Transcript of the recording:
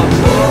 Oh.